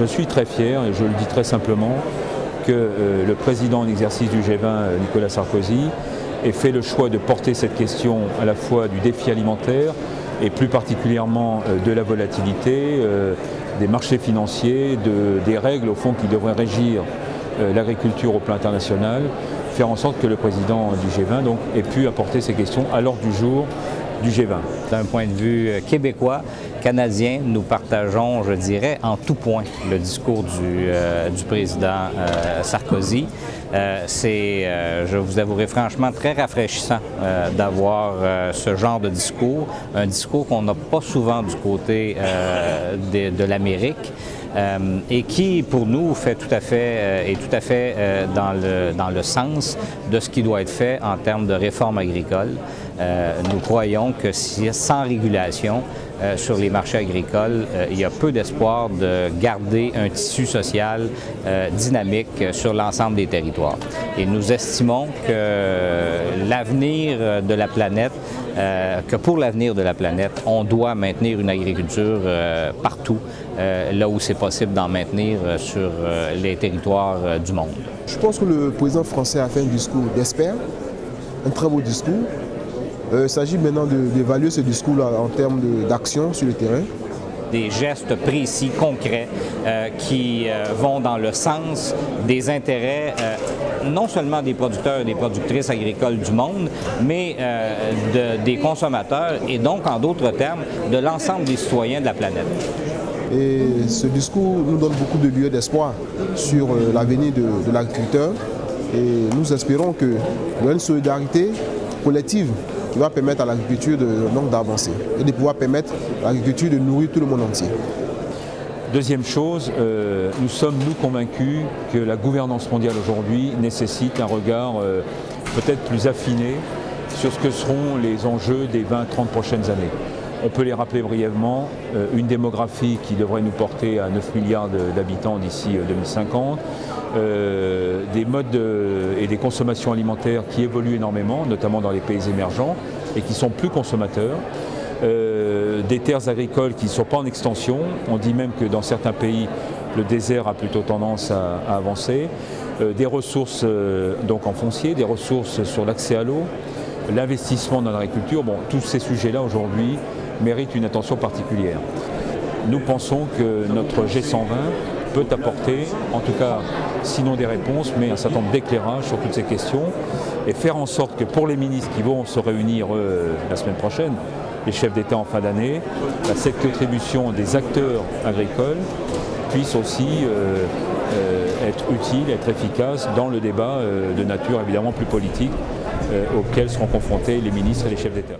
Je suis très fier, et je le dis très simplement, que euh, le président en exercice du G20, euh, Nicolas Sarkozy, ait fait le choix de porter cette question à la fois du défi alimentaire et plus particulièrement euh, de la volatilité, des marchés financiers, des règles au fond qui devraient régir l'agriculture au plan international, faire en sorte que le président du G20 donc, ait pu apporter ces questions à l'ordre du jour du G20. D'un point de vue euh, québécois, canadien, nous partageons, je dirais, en tout point le discours du, euh, président euh, Sarkozy. C'est, je vous avouerai franchement, très rafraîchissant d'avoir ce genre de discours, un discours qu'on n'a pas souvent du côté de, l'Amérique. et qui, pour nous, fait tout à fait, est tout à fait dans, le, dans le sens de ce qui doit être fait en termes de réforme agricole. nous croyons que sans régulation euh, sur les marchés agricoles, euh, il y a peu d'espoir de garder un tissu social euh, dynamique sur l'ensemble des territoires. Et nous estimons que l'avenir de la planète, que pour l'avenir de la planète, on doit maintenir une agriculture partout, là où c'est possible d'en maintenir sur les territoires du monde. Je pense que le président français a fait un discours d'espère, un très beau discours, il s'agit maintenant d'évaluer ce discours-là en termes d'action sur le terrain des gestes précis, concrets, euh, qui euh, vont dans le sens des intérêts non seulement des producteurs et des productrices agricoles du monde, mais des consommateurs et donc, en d'autres termes, de l'ensemble des citoyens de la planète. Et ce discours nous donne beaucoup de lieux d'espoir sur l'avenir de, de l'agriculteur et nous espérons qu'il y a une solidarité collective qui va permettre à l'agriculture d'avancer et de pouvoir permettre à l'agriculture de nourrir tout le monde entier. Deuxième chose, euh, nous sommes, nous, convaincus que la gouvernance mondiale aujourd'hui nécessite un regard euh, peut-être plus affiné sur ce que seront les enjeux des 20-30 prochaines années. On peut les rappeler brièvement, euh, une démographie qui devrait nous porter à 9 milliards d'habitants d'ici 2050, euh, des modes et des consommations alimentaires qui évoluent énormément, notamment dans les pays émergents, et qui sont plus consommateurs. Euh, des terres agricoles qui ne sont pas en extension. On dit même que dans certains pays, le désert a plutôt tendance à, avancer. Euh, des ressources donc en foncier, des ressources sur l'accès à l'eau, l'investissement dans l'agriculture. Bon, tous ces sujets-là aujourd'hui méritent une attention particulière. Nous pensons que notre G120 peut apporter, en tout cas, sinon des réponses, mais un certain nombre d'éclairages sur toutes ces questions et faire en sorte que pour les ministres qui vont se réunir la semaine prochaine, les chefs d'État en fin d'année, bah, cette contribution des acteurs agricoles puisse aussi euh, euh, être utile, être efficace dans le débat euh, de nature évidemment plus politique auquel seront confrontés les ministres et les chefs d'État.